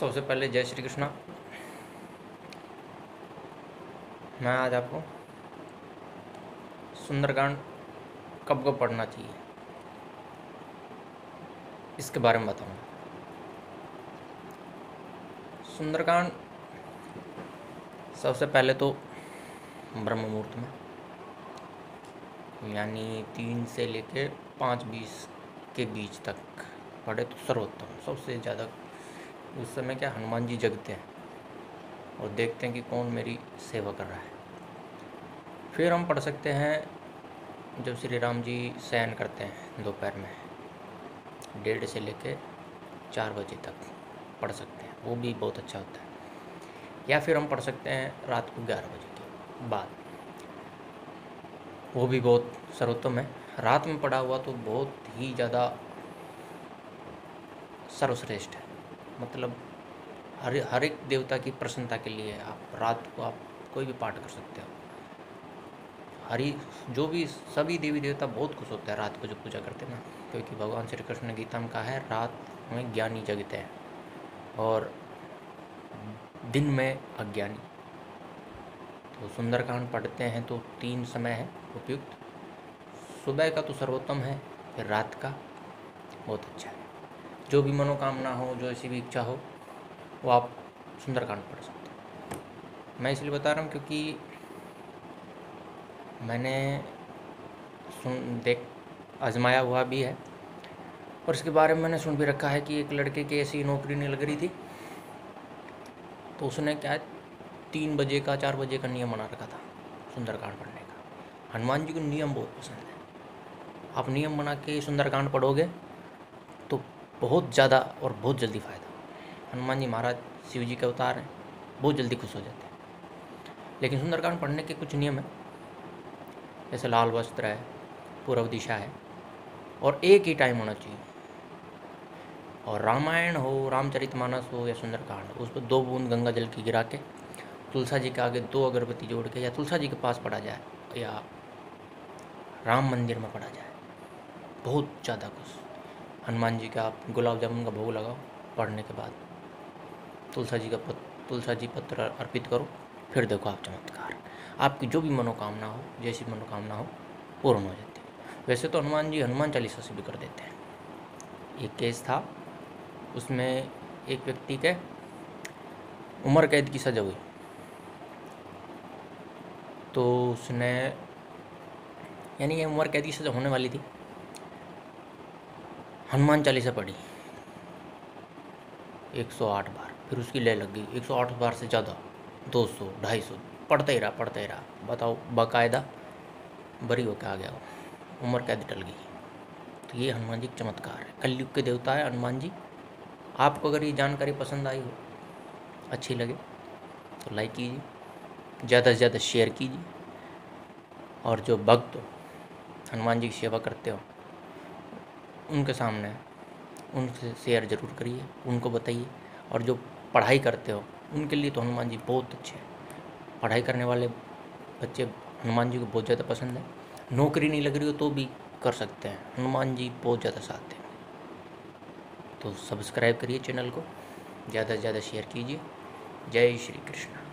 सबसे पहले जय श्री कृष्णा। मैं आज आपको सुंदरकांड कब कब पढ़ना चाहिए, इसके बारे में बताऊँगा। सुंदरकांड सबसे पहले तो ब्रह्म मुहूर्त में, यानी तीन से लेकर पाँच बीस के बीच तक पढ़े तो सर्वोत्तम, सबसे ज़्यादा उस समय क्या हनुमान जी जगते हैं और देखते हैं कि कौन मेरी सेवा कर रहा है। फिर हम पढ़ सकते हैं जब श्री राम जी शयन करते हैं दोपहर में, डेढ़ से लेके चार बजे तक पढ़ सकते हैं। वो भी बहुत अच्छा होता है। या फिर हम पढ़ सकते हैं रात को ग्यारह बजे के बाद। वो भी बहुत सर्वोत्तम है। रात में पढ़ा हुआ तो बहुत ही ज़्यादा सर्वश्रेष्ठ है। मतलब हर हर एक देवता की प्रसन्नता के लिए आप रात को आप कोई भी पाठ कर सकते हो। हरी, जो भी सभी देवी देवता बहुत खुश होते हैं रात को जो पूजा करते हैं ना, क्योंकि भगवान श्री कृष्ण ने गीता में कहा है, रात में ज्ञानी जगते हैं और दिन में अज्ञानी। तो सुंदरकांड पढ़ते हैं तो तीन समय है उपयुक्त। सुबह का तो सर्वोत्तम है, फिर रात का, बहुत अच्छा है। जो भी मनोकामना हो, जो ऐसी भी इच्छा हो, वो आप सुंदरकांड पढ़ सकते हो। मैं इसलिए बता रहा हूँ क्योंकि मैंने सुन, देख, आजमाया हुआ भी है और इसके बारे में मैंने सुन भी रखा है कि एक लड़के की ऐसी नौकरी नहीं लग रही थी तो उसने क्या है, तीन बजे का, चार बजे का नियम बना रखा था सुंदरकांड पढ़ने का। हनुमान जी को नियम बहुत पसंद है। आप नियम बना के सुंदरकांड पढ़ोगे बहुत ज़्यादा और बहुत जल्दी फ़ायदा हनुमान जी महाराज, शिव जी के अवतार हैं, बहुत जल्दी खुश हो जाते हैं। लेकिन सुंदरकांड पढ़ने के कुछ नियम हैं। जैसे लाल वस्त्र है पूर्व दिशा है, और एक ही टाइम होना चाहिए। और रामायण हो रामचरितमानस हो, या सुंदरकांड उस पर दो बूंद गंगा जल की गिरा के, तुलसा जी के आगे दो अगरबत्ती जोड़ के, या तुलसा जी के पास पढ़ा जाए, या राम मंदिर में पढ़ा जाए, बहुत ज़्यादा खुश। हनुमान जी का आप गुलाब जामुन का भोग लगाओ पढ़ने के बाद। तुलसा जी का पत, तुलसा जी पत्र अर्पित करो फिर देखो आप चमत्कार। आपकी जो भी मनोकामना हो जैसी मनोकामना हो पूर्ण हो जाती है। वैसे तो हनुमान जी हनुमान चालीसा से भी कर देते हैं। एक केस था उसमें एक व्यक्ति के उम्र कैद की सजा हुई। तो उसने यानी ये उम्र कैद की सजा होने वाली थी। हनुमान चालीसा पढ़ी। 108 बार, फिर उसकी लय लग गई। 108 बार से ज़्यादा 200 250 पढ़ते ही रहा, पढ़ते ही रहा। बताओ, बाकायदा बरी होकर आ गया उम्र कैद टल गई। तो ये हनुमान जी चमत्कार है। कलयुग के देवता है हनुमान जी। आपको अगर ये जानकारी पसंद आई हो, अच्छी लगे तो लाइक कीजिए, ज़्यादा से ज़्यादा शेयर कीजिए। और जो भक्त हनुमान जी की सेवा करते हो उनके सामने उनसे शेयर ज़रूर करिए, उनको बताइए। और जो पढ़ाई करते हो, उनके लिए तो हनुमान जी बहुत अच्छे हैं। पढ़ाई करने वाले बच्चे हनुमान जी को बहुत ज़्यादा पसंद है। नौकरी नहीं लग रही हो तो भी कर सकते हैं। हनुमान जी बहुत ज़्यादा साथ हैं। तो सब्सक्राइब करिए चैनल को, ज़्यादा से ज़्यादा शेयर कीजिए। जय श्री कृष्ण।